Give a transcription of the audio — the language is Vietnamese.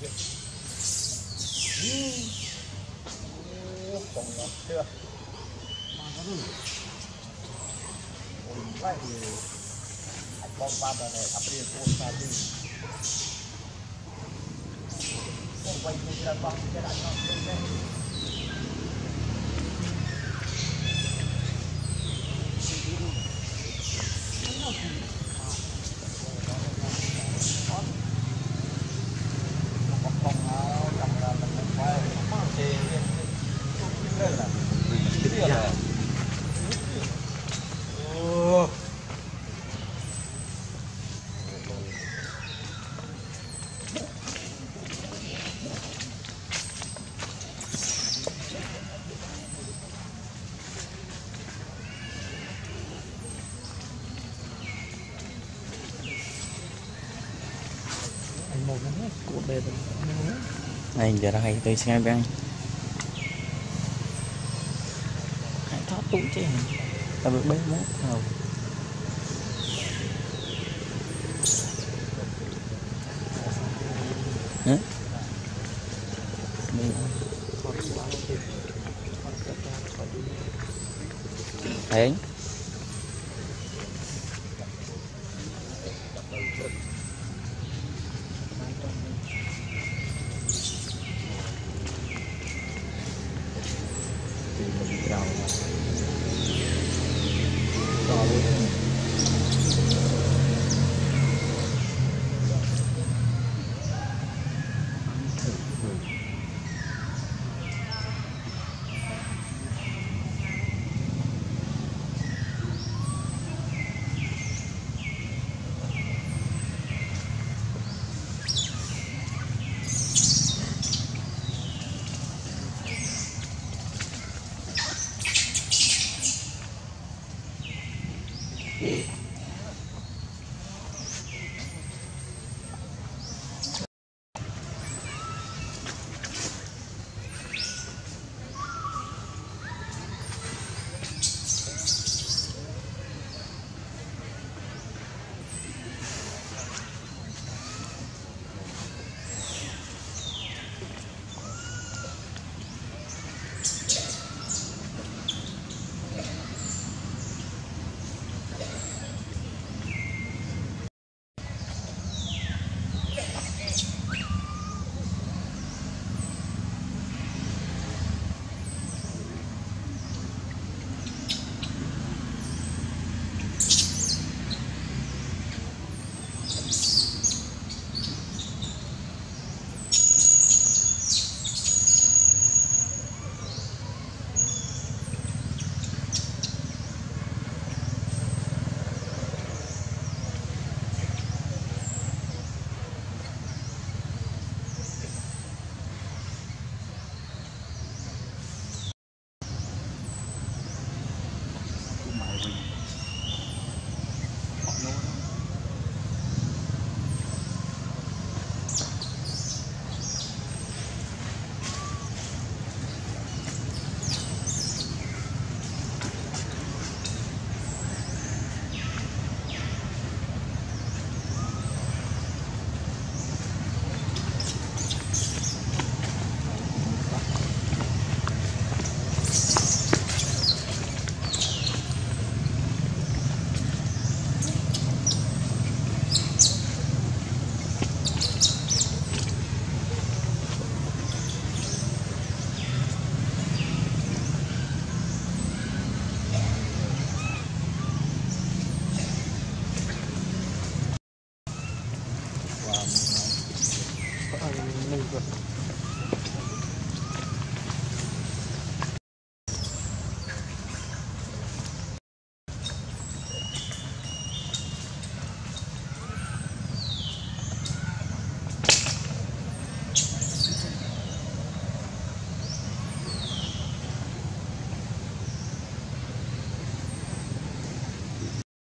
ของเนาะเช่อมาก็ดูโอ้ยไล่เลยไอ้กองปลาอะไรัปเดตโคตรซาดิต้องไปดูกันบง này giờ ra hay tôi sẽ ngay bên. Hãy thoát tủ chứ. Ta bị bế mốt rồi Hả? Đi. Bravo. Sağ olun. represented. 哎，那个。